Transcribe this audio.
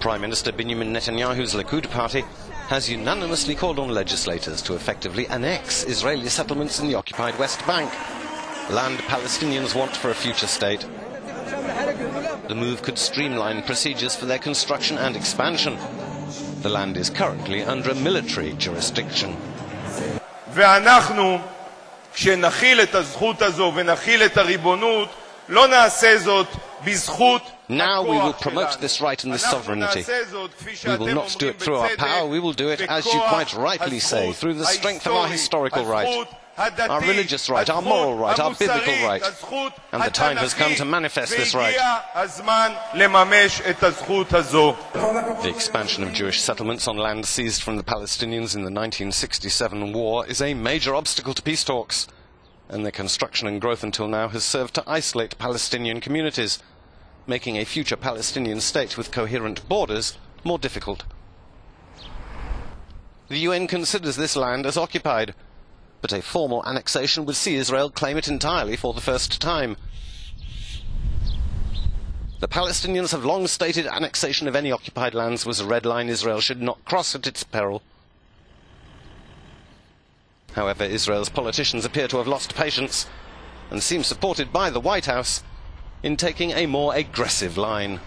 Prime Minister Benjamin Netanyahu's Likud party has unanimously called on legislators to effectively annex Israeli settlements in the occupied West Bank, land Palestinians want for a future state. The move could streamline procedures for their construction and expansion. The land is currently under a military jurisdiction. ואנחנו, כשנחיל את הזכות הזו ונחיל את הריבונות, לא נעשה זאת בזכות now we will promote this right and this sovereignty. We will not do it through our power, we will do it, as you quite rightly say, through the strength of our historical right, our religious right, our moral right, our biblical right. And the time has come to manifest this right. The expansion of Jewish settlements on land seized from the Palestinians in the 1967 war is a major obstacle to peace talks and their construction and growth until now has served to isolate Palestinian communities making a future Palestinian state with coherent borders more difficult. The UN considers this land as occupied, but a formal annexation would see Israel claim it entirely for the first time. The Palestinians have long stated annexation of any occupied lands was a red line Israel should not cross at its peril. However, Israel's politicians appear to have lost patience and seem supported by the White House in taking a more aggressive line.